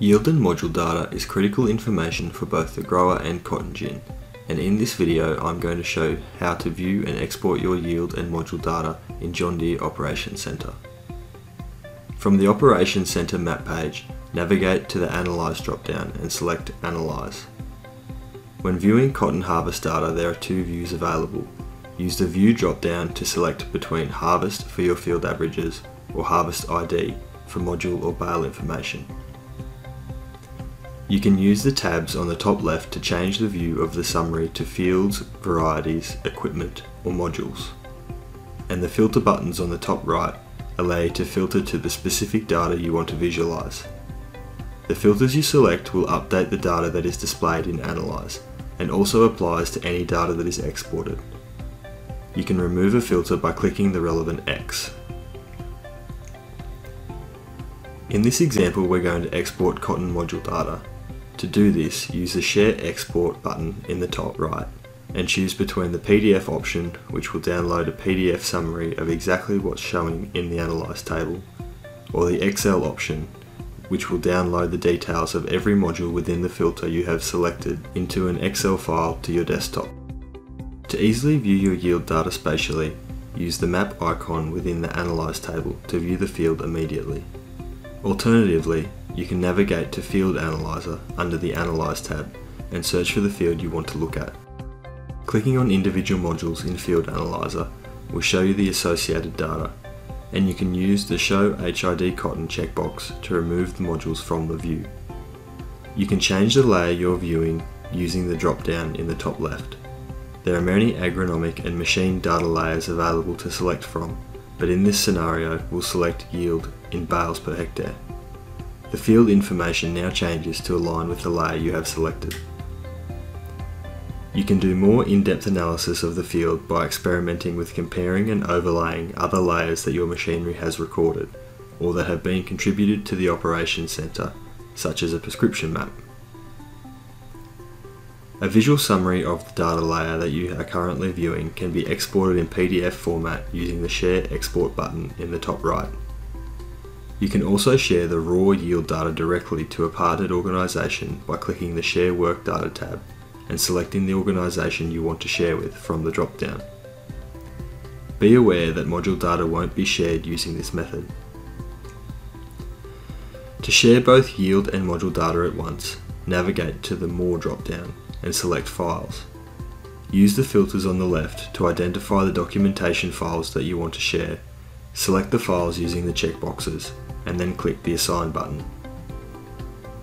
Yield and module data is critical information for both the grower and cotton gin, and in this video I'm going to show how to view and export your yield and module data in John Deere Operations Center. From the Operations Center map page, navigate to the Analyze dropdown and select Analyze. When viewing cotton harvest data there are two views available. Use the View dropdown to select between Harvest for your field averages or Harvest ID for module or bale information. You can use the tabs on the top left to change the view of the summary to fields, varieties, equipment or modules. And the filter buttons on the top right allow you to filter to the specific data you want to visualize. The filters you select will update the data that is displayed in Analyze and also applies to any data that is exported. You can remove a filter by clicking the relevant X. In this example we're going to export cotton module data to do this, use the Share Export button in the top right and choose between the PDF option, which will download a PDF summary of exactly what's showing in the Analyze table, or the Excel option, which will download the details of every module within the filter you have selected into an Excel file to your desktop. To easily view your yield data spatially, use the map icon within the Analyze table to view the field immediately. Alternatively, you can navigate to Field Analyzer under the Analyze tab and search for the field you want to look at. Clicking on individual modules in Field Analyzer will show you the associated data, and you can use the Show HID Cotton checkbox to remove the modules from the view. You can change the layer you're viewing using the drop down in the top left. There are many agronomic and machine data layers available to select from, but in this scenario we'll select yield in bales per hectare. The field information now changes to align with the layer you have selected. You can do more in-depth analysis of the field by experimenting with comparing and overlaying other layers that your machinery has recorded, or that have been contributed to the operations centre, such as a prescription map. A visual summary of the data layer that you are currently viewing can be exported in PDF format using the Share Export button in the top right. You can also share the raw yield data directly to a partnered organisation by clicking the Share Work Data tab and selecting the organisation you want to share with from the drop-down. Be aware that module data won't be shared using this method. To share both yield and module data at once, navigate to the More drop-down and select Files. Use the filters on the left to identify the documentation files that you want to share. Select the files using the checkboxes and then click the Assign button.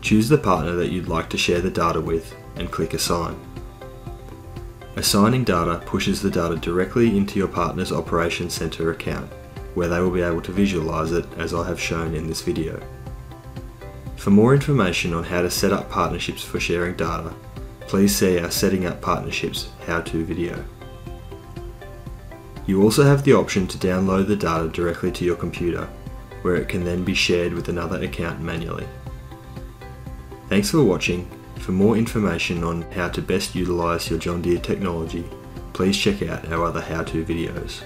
Choose the partner that you'd like to share the data with and click Assign. Assigning data pushes the data directly into your partner's Operations Center account, where they will be able to visualize it as I have shown in this video. For more information on how to set up partnerships for sharing data, please see our Setting Up Partnerships how-to video. You also have the option to download the data directly to your computer where it can then be shared with another account manually. Thanks for watching. For more information on how to best utilise your John Deere technology, please check out our other how-to videos.